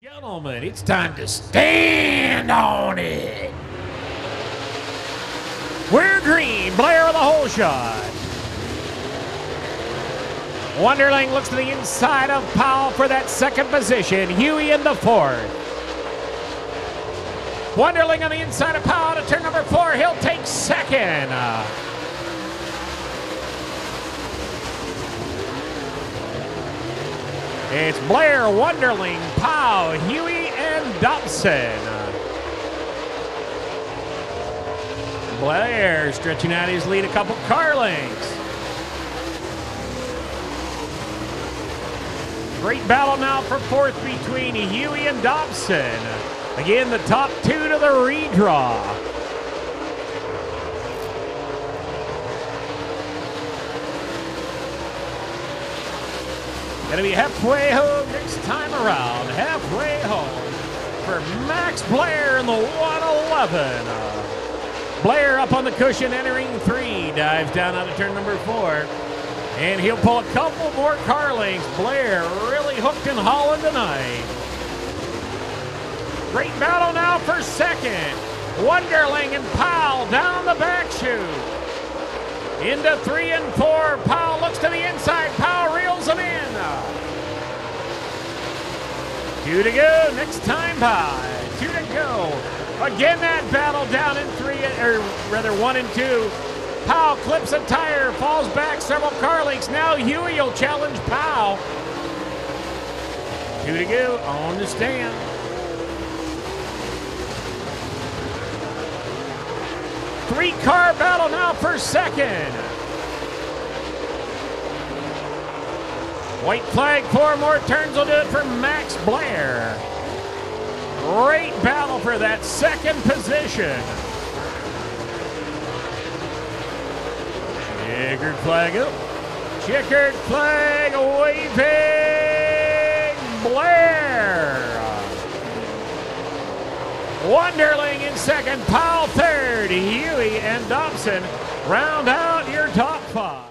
Gentlemen, it's time to stand on it. We're green, Blair with a hole shot. Wonderling looks to the inside of Powell for that second position. Huey in the fourth. Wonderling on the inside of Powell to turn number four. He'll take second. It's Blair, Wonderling, Pow, Huey, and Dobson. Blair stretching out his lead a couple car lengths. Great battle now for fourth between Huey and Dobson. Again, the top two to the redraw. Gonna be halfway home next time around. Halfway home for Max Blair in the 111. Uh, Blair up on the cushion, entering three. Dives down out of turn number four. And he'll pull a couple more car lengths. Blair really hooked in Holland tonight. Great battle now for second. Wonderling and Powell down the back chute. Into three and four. Powell looks to the inside. Powell Two to go. Next time by. Two to go. Again, that battle down in three, or rather one and two. Powell clips a tire, falls back several car lengths. Now Huey will challenge Powell. Two to go on the stand. Three car battle now for second. White flag, four more turns will do it for Max Blair. Great battle for that second position. Checkered flag up. Checkered flag waving. Blair. Wonderling in second. Powell third. Huey and Dobson round out your top five.